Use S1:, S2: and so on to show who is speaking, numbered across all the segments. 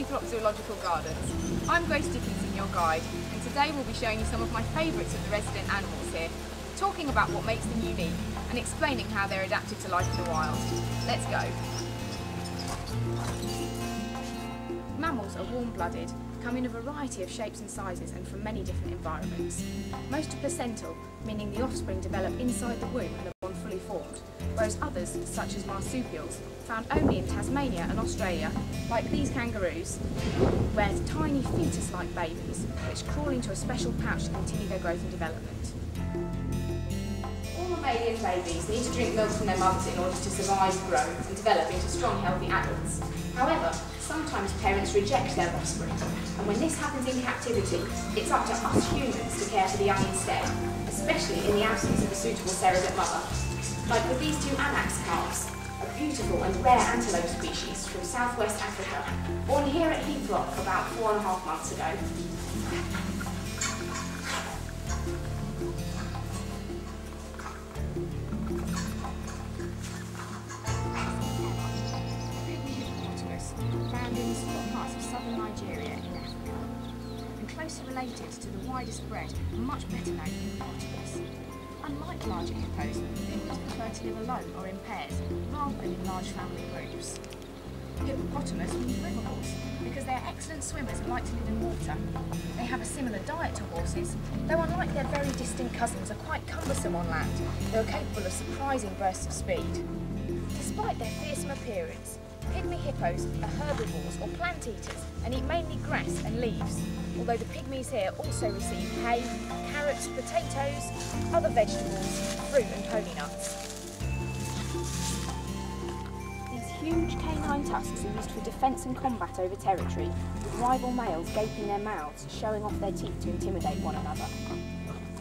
S1: Hughlop Zoological Gardens. I'm Grace Dickinson, your guide, and today we'll be showing you some of my favourites of the resident animals here, talking about what makes them unique and explaining how they're adapted to life in the wild. Let's go. Mammals are warm-blooded, come in a variety of shapes and sizes and from many different environments. Most are placental, meaning the offspring develop inside the womb whereas others, such as marsupials, found only in Tasmania and Australia, like these kangaroos, wear tiny fetus-like babies, which crawl into a special pouch to continue their growth and development. All mammalian babies need to drink milk from their mothers in order to survive, grow and develop into strong, healthy adults. However, sometimes parents reject their offspring, and when this happens in captivity, it's up to us humans to care for the young instead, especially in the absence of a suitable surrogate mother. Like with these two addax calves, a beautiful and rare antelope species from southwest Africa, born here at Heathrock about four and a half months ago. found in parts of southern Nigeria in Africa, and closely related to the widest bred and much better known hippopotamus. Unlike larger hippos, lemurs prefer to live alone or in pairs, rather than in large family groups. Hippopotamus means river because they are excellent swimmers and like to live in water. They have a similar diet to horses, though unlike their very distant cousins are quite cumbersome on land, they are capable of surprising bursts of speed. Despite their fearsome appearance, Pygmy hippos are herbivores or plant eaters and eat mainly grass and leaves, although the pygmies here also receive hay, carrots, potatoes, other vegetables, fruit and pony nuts. These huge canine tusks are used for defence and combat over territory, with rival males gaping their mouths, showing off their teeth to intimidate one another.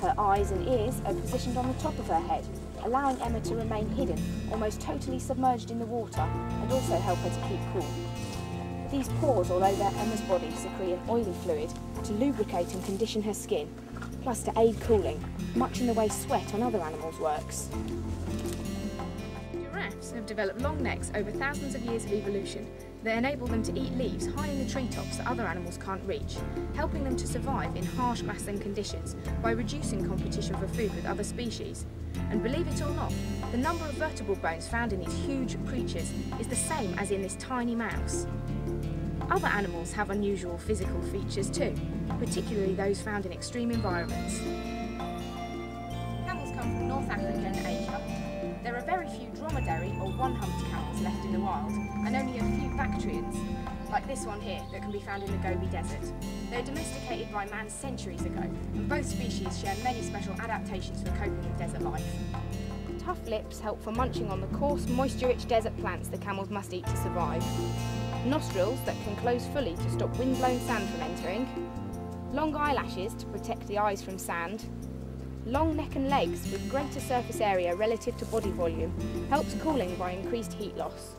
S1: Her eyes and ears are positioned on the top of her head, allowing Emma to remain hidden, almost totally submerged in the water, and also help her to keep cool. These pores all over Emma's body secrete an oily fluid to lubricate and condition her skin, plus to aid cooling, much in the way sweat on other animals works. Giraffes have developed long necks over thousands of years of evolution that enable them to eat leaves high in the treetops that other animals can't reach, helping them to survive in harsh grassland conditions by reducing competition for food with other species. And believe it or not, the number of vertebral bones found in these huge creatures is the same as in this tiny mouse. Other animals have unusual physical features too, particularly those found in extreme environments. Camels come from North Africa and Asia. There are very few dromedary or one-humped camels left in the wild, and only a few Bactrians, like this one here, that can be found in the Gobi Desert. They were domesticated by man centuries ago, and both species share many special adaptations for coping with desert life. Tough lips help for munching on the coarse, moisture-rich desert plants the camels must eat to survive. Nostrils that can close fully to stop wind-blown sand from entering. Long eyelashes to protect the eyes from sand. Long neck and legs with greater surface area relative to body volume helps cooling by increased heat loss.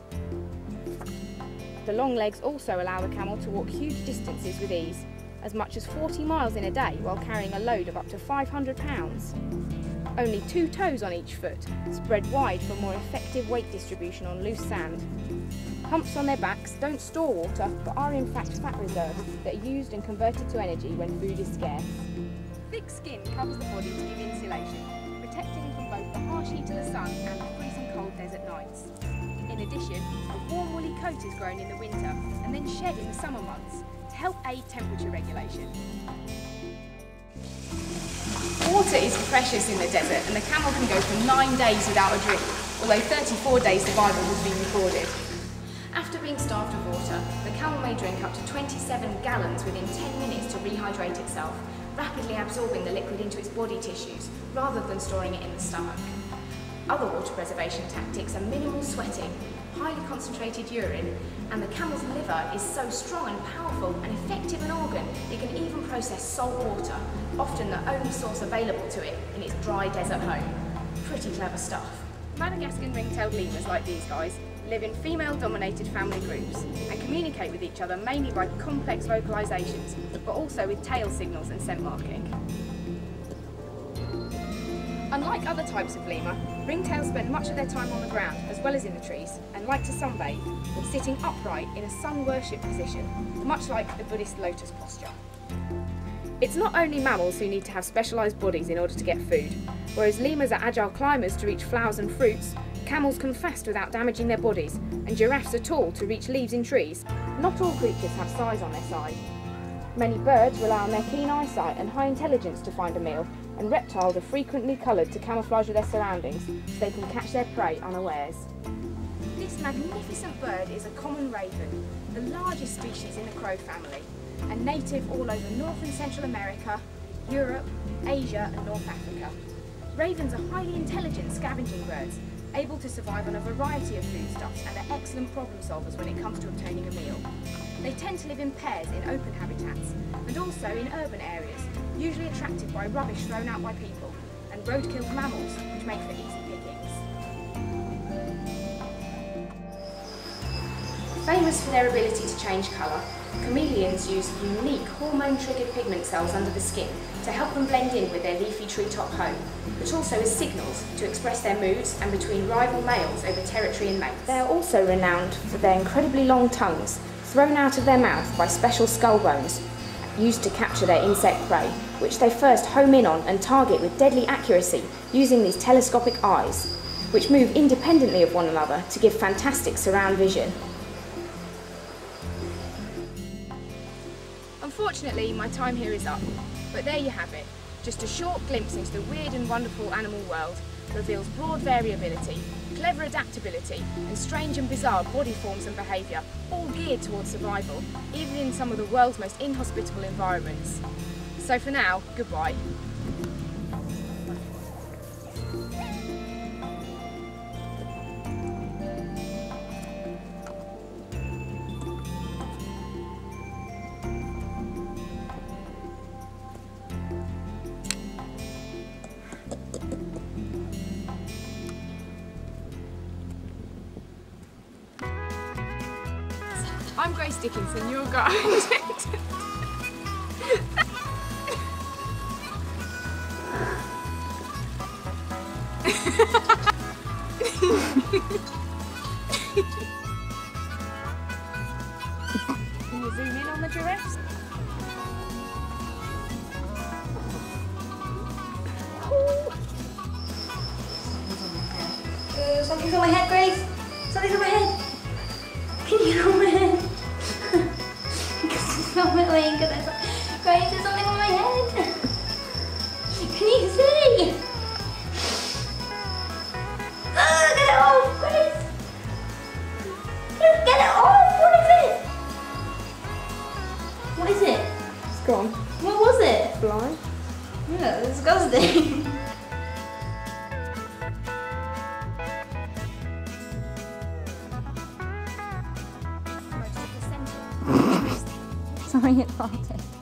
S1: The long legs also allow the camel to walk huge distances with ease, as much as 40 miles in a day while carrying a load of up to 500 pounds. Only two toes on each foot, spread wide for more effective weight distribution on loose sand. Humps on their backs don't store water, but are in fact fat reserves that are used and converted to energy when food is scarce. Thick skin covers the body to give insulation, protecting from both the harsh heat of the sun and the freezing cold desert nights. In addition, a warm woolly coat is grown in the winter and then shed in the summer months to help aid temperature regulation. Water is precious in the desert and the camel can go for nine days without a drink, although 34 days survival has been recorded. After being starved of water, the camel may drink up to 27 gallons within 10 minutes to rehydrate itself, rapidly absorbing the liquid into its body tissues rather than storing it in the stomach. Other water preservation tactics are minimal sweating, highly concentrated urine, and the camel's liver is so strong and powerful and effective an organ it can even process salt water, often the only source available to it in its dry desert home. Pretty clever stuff. Madagascan ring-tailed lemurs like these guys live in female-dominated family groups and communicate with each other mainly by complex vocalisations, but also with tail signals and scent marking. Unlike other types of lemur, ringtails spend much of their time on the ground as well as in the trees and like to sunbathe, sitting upright in a sun worship position, much like the Buddhist lotus posture. It's not only mammals who need to have specialised bodies in order to get food. Whereas lemurs are agile climbers to reach flowers and fruits, camels can fast without damaging their bodies, and giraffes are tall to reach leaves in trees. Not all creatures have size on their side. Many birds rely on their keen eyesight and high intelligence to find a meal, and reptiles are frequently coloured to camouflage with their surroundings so they can catch their prey unawares. This magnificent bird is a common raven, the largest species in the crow family, and native all over North and Central America, Europe, Asia and North Africa. Ravens are highly intelligent scavenging birds, able to survive on a variety of foodstuffs and are excellent problem solvers when it comes to obtaining a meal. They tend to live in pairs in open habitats and also in urban areas, usually attracted by rubbish thrown out by people and roadkill mammals which make for easy pickings. Famous for their ability to change colour, chameleons use unique hormone-triggered pigment cells under the skin to help them blend in with their leafy treetop home, which also is signals to express their moods and between rival males over territory and mates. They are also renowned for their incredibly long tongues, thrown out of their mouth by special skull bones used to capture their insect prey, which they first home in on and target with deadly accuracy using these telescopic eyes, which move independently of one another to give fantastic surround vision. Unfortunately, my time here is up, but there you have it. Just a short glimpse into the weird and wonderful animal world reveals broad variability, clever adaptability, and strange and bizarre body forms and behaviour, all geared towards survival, even in some of the world's most inhospitable environments. So for now, goodbye. Dickinson, your guide. Can you zoom in on the giraffes?
S2: Uh, something's on my head, Grace. Something's on my head. Can you get on my head? Because it's not my way. Because I Grace, there's something on my head. Can you see? Ah, get it off, Grace. Just get it off. What is it? What is it?
S1: It's gone.
S2: What was it?
S1: Fly.
S2: Yeah, it's disgusting. Sorry, it farted.